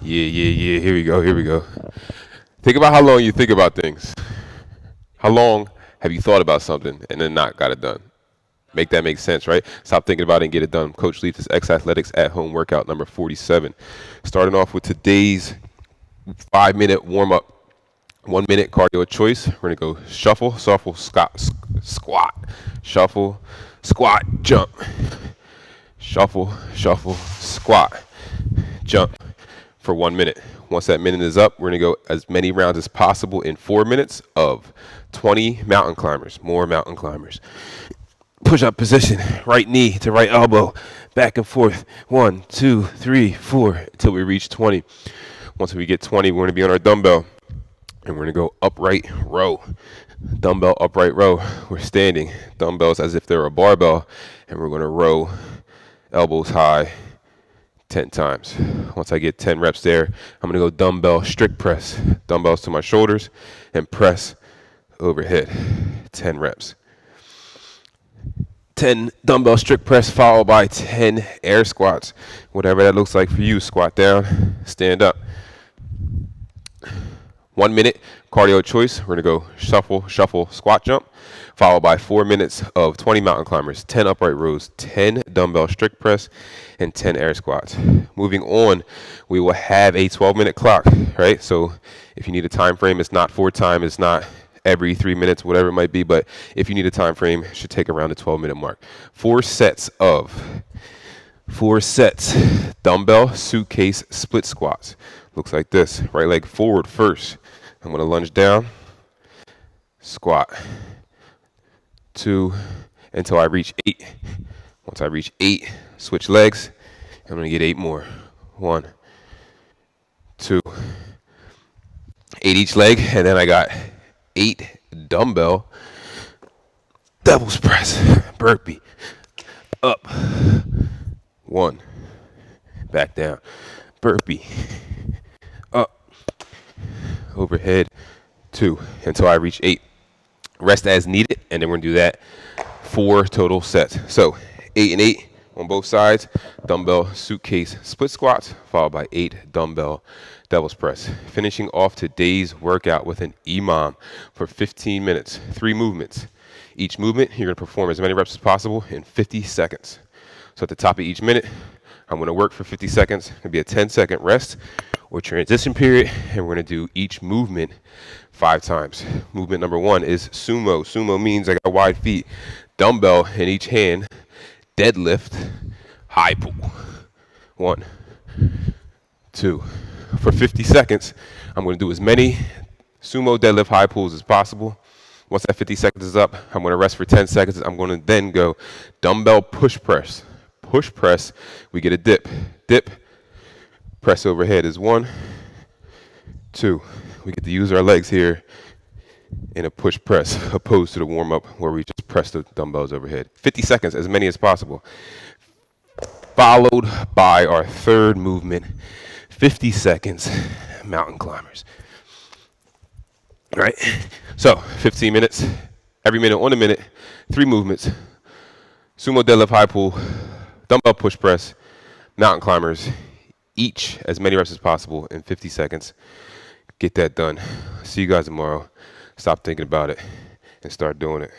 Yeah, yeah, yeah. Here we go. Here we go. Think about how long you think about things. How long have you thought about something and then not got it done? Make that make sense, right? Stop thinking about it and get it done. Coach Leaf is X Athletics at home workout number 47. Starting off with today's five minute warm up. One minute cardio choice. We're going to go shuffle, shuffle, squat, squat, shuffle, squat, jump. Shuffle, shuffle, squat, jump for one minute. Once that minute is up, we're going to go as many rounds as possible in four minutes of 20 mountain climbers, more mountain climbers. Push up position, right knee to right elbow, back and forth. One, two, three, four, until we reach 20. Once we get 20, we're going to be on our dumbbell and we're going to go upright row. Dumbbell upright row. We're standing, dumbbells as if they're a barbell, and we're going to row elbows high 10 times. Once I get 10 reps there, I'm to go dumbbell strict press. Dumbbells to my shoulders and press overhead. 10 reps. 10 dumbbell strict press followed by 10 air squats. Whatever that looks like for you, squat down, stand up. One minute cardio choice. We're going to go shuffle, shuffle, squat jump followed by four minutes of 20 mountain climbers, 10 upright rows, 10 dumbbell strict press, and 10 air squats. Moving on, we will have a 12 minute clock, right? So if you need a time frame, it's not for time, it's not every three minutes, whatever it might be, but if you need a time frame, should take around the 12 minute mark. Four sets of four sets dumbbell suitcase split squats. Looks like this. Right leg forward first. I'm going to lunge down, squat. Two, until I reach eight. Once I reach eight, switch legs. I'm gonna get eight more. One, two, eight each leg, and then I got eight dumbbell. Devil's press, burpee, up, one, back down, burpee, overhead, two, until I reach eight rest as needed, and then we're gonna do that four total sets. So eight and eight on both sides, dumbbell suitcase split squats, followed by eight dumbbell devil's press. Finishing off today's workout with an EMOM for 15 minutes, three movements. Each movement, you're gonna perform as many reps as possible in 50 seconds. So at the top of each minute, I'm gonna work for 50 seconds. Gonna be a 10 second rest or transition period, and we're gonna do each movement five times. Movement number one is sumo. Sumo means I got wide feet, dumbbell in each hand, deadlift, high pull. One, two. For 50 seconds, I'm going to do as many sumo deadlift high pulls as possible. Once that 50 seconds is up, I'm going to rest for 10 seconds. I'm going to then go dumbbell push press. Push press, we get a dip. Dip, press overhead is one, two, we get to use our legs here in a push press opposed to the warm up where we just press the dumbbells overhead. 50 seconds, as many as possible. Followed by our third movement, 50 seconds, mountain climbers. All right? So, 15 minutes, every minute on a minute, three movements sumo deadlift high pull, dumbbell push press, mountain climbers, each as many reps as possible in 50 seconds get that done. See you guys tomorrow. Stop thinking about it and start doing it.